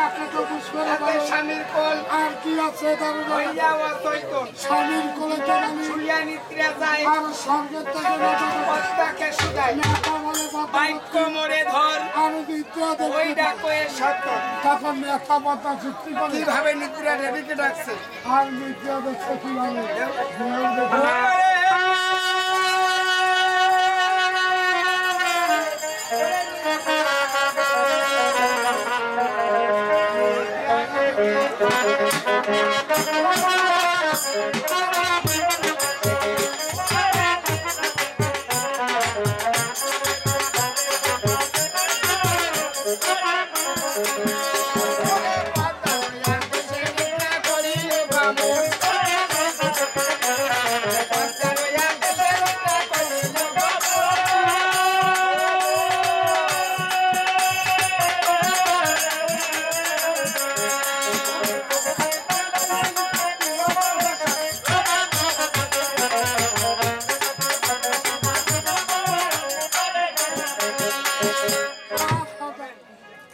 আর স্বামীর কোল। কি আছে তার হইয়া অচৈতন। স্বামীর কোলে শুইয়া নিদ্রা যায়। আর স্বর্গের থেকে নেতা পদ্মাকে শুধায় নেতা বলে কথা বাক্য মোরে ধর। আর বিদ্যা ওই দেখতে সত্য তখন নেতা কথা চুক্তি করে। কীভাবে নিদ্রা দেবীকে ডাকছে? আর বিদ্যা দেখতে কীভাবে?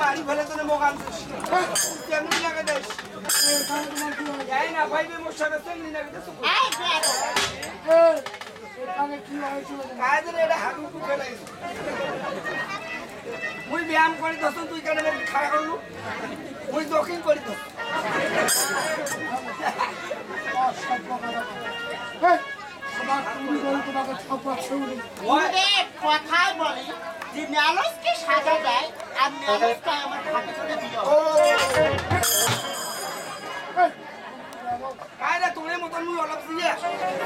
মারি ফেলে তোর মোকাম কেমন লাগে দেশ যাই না ভাইবে মোর সাথে চেঙ্গি লাগে দেশ এই, এখানে কি হয়েছিল কাজের এটা হাঁটু টু ফেলাই মুই ব্যায়াম করি দোস্ত তুই কেন খাড়া করলু মুই দক্ষিণ করি দোস্ত কথায় বলে যে ন্যালসকে আমার হাতে চলে দিও কায়দা তোরে মতন মুই অলপ দিয়ে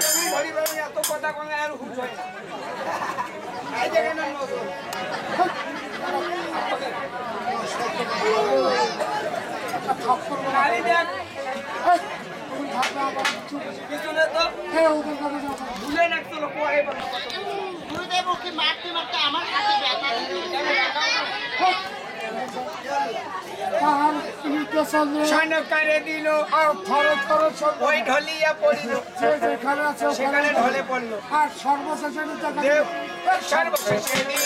তুই ধরি ধরি এত কথা কঙা আর হুট হয় না এই জায়গা না নজর থাপ্পড় মারা গাড়ি দেখ এই, তুমি থাকবে আমার চুপ পিছনে তো এই ওদের কাছে যাব ভুলে রাখতো লোক পরে বলো গুরুদেব ওকে মারতে মারতে আমার হাতে ব্যথা দিল তাহার নির্দেশন সনকারে দিল আর থরে থরে সব। ওই ঢলিয়া পড়িল। যে যেখানে আছে সেখানে ঢলে পড়ল। আর সর্বশেষে দেখা সর্বশেষে দিল।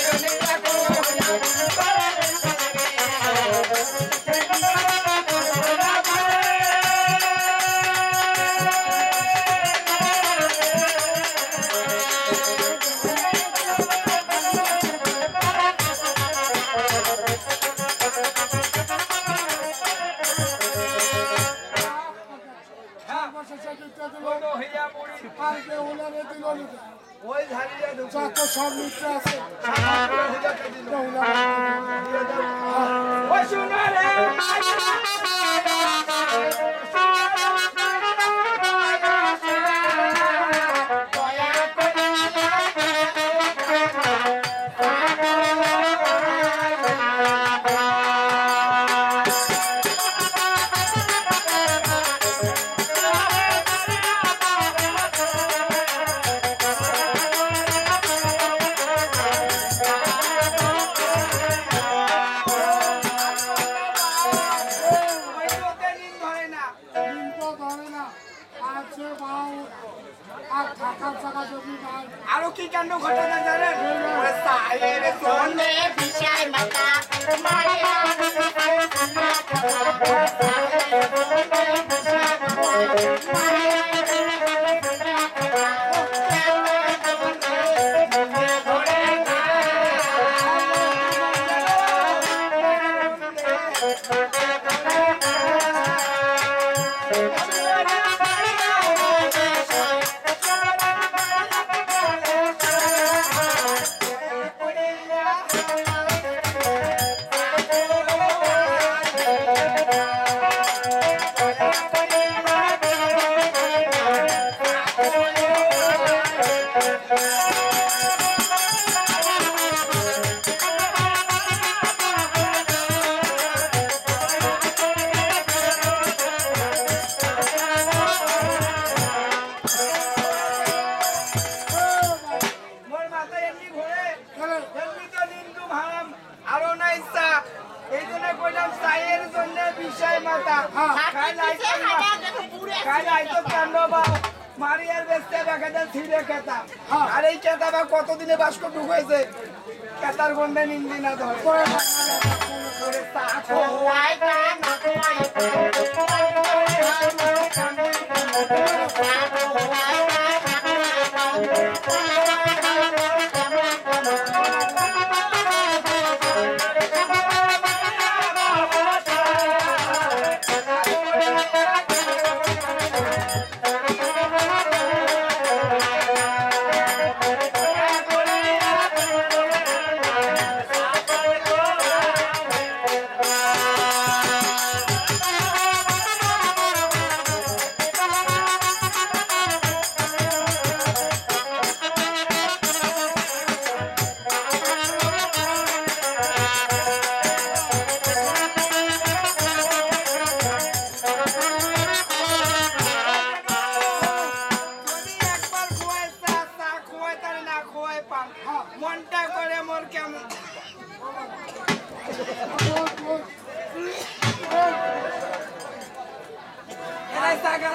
Lucas. বা কতদিনে বাস্ক ঢুকেছে কেতার গন্ধে নিন্দি না ধর।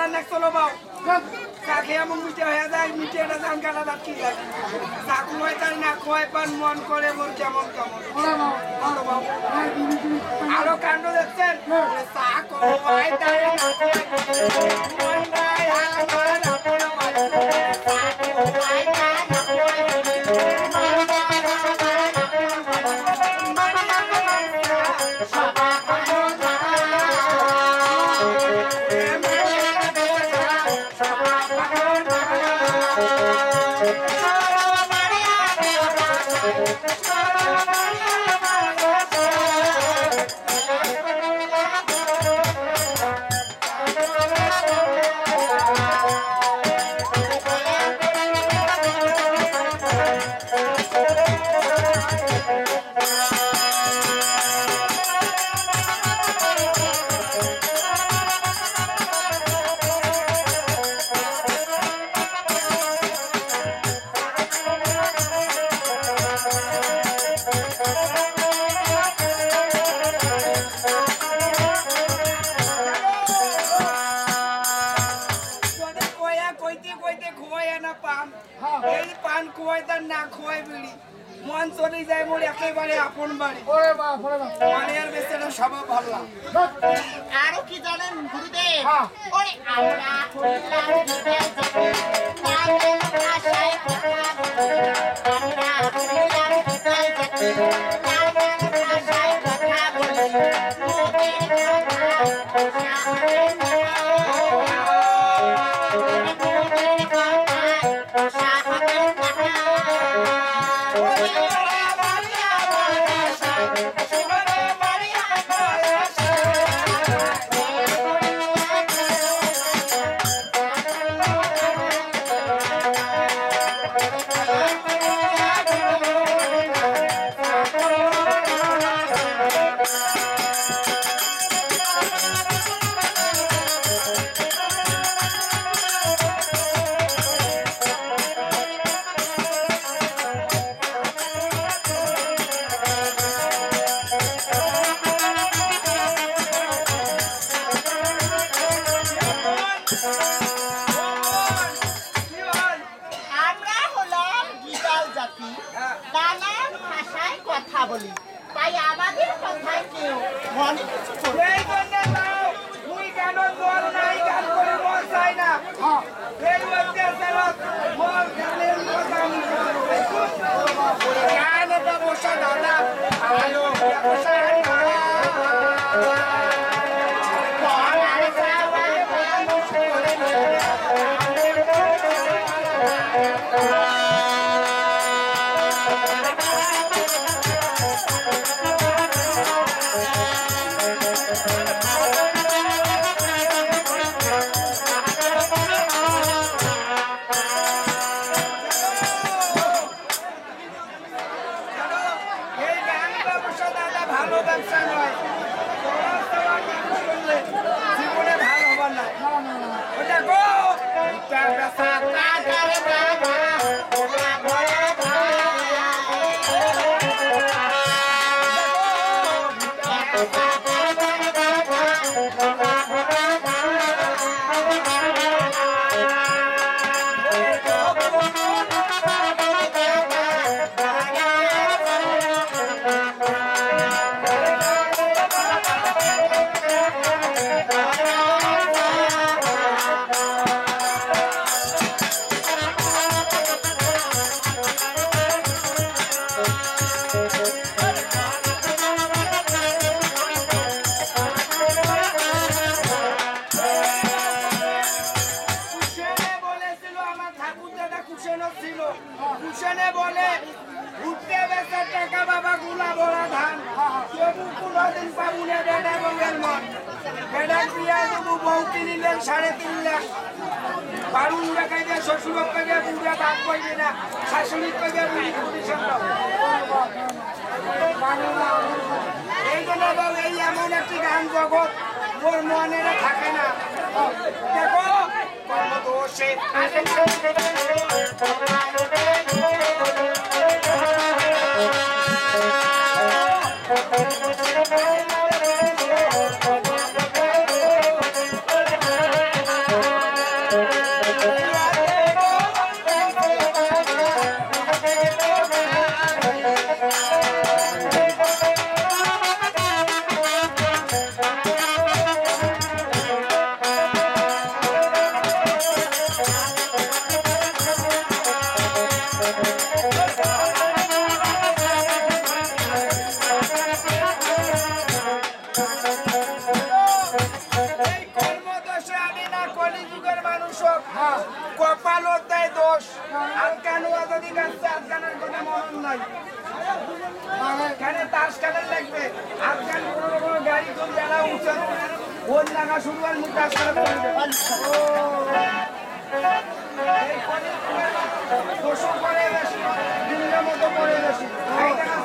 চা চলো চা খেয়ে এমন মিটে হয়ে যায় মিটে এটা চা খোয়ায় তার না খোয়ায় পান মন করে মোর কেমন কেমন। আরও কাণ্ড দেখছেন? চা না আমার আপন বাড়ি। যদি কইতে কইতে খোয়ায় না পান। এই পান খোয়াই তার না খোয়াই বিড়ি। মন চলে যায় মোর একেবারে আপন বাড়ি। ওরে বাপ ওরে বাপ। মানে আর বেচারা সবাই ভালো আরও কি জানেন গুরুদেব? হ্যাঁ। ওরে আমরা। আমরা কেউ মনে কিছু করবে এই জন্য তাও মুই কেন দল নাই গান করে মন চাই না এই অত্যাচারত মন গানের কথা আমি গান ব্যবসা দাদা ভালো ব্যবসা এই ভালো ব্যবসা নয়। জীবনে ভালো হবার না ওটা গো। ব্যবসা shit. দোষ আর কেন যদি গাছটা আফগানের কথা মরণ নাই? কেন তাস খেলার লাগবে। আফগান কোনো রকম গাড়ি তো যারা উঠে ওর লাগা শুরু আর মুখ তাস দুনিয়ার মতো করে বেশি এই টাকা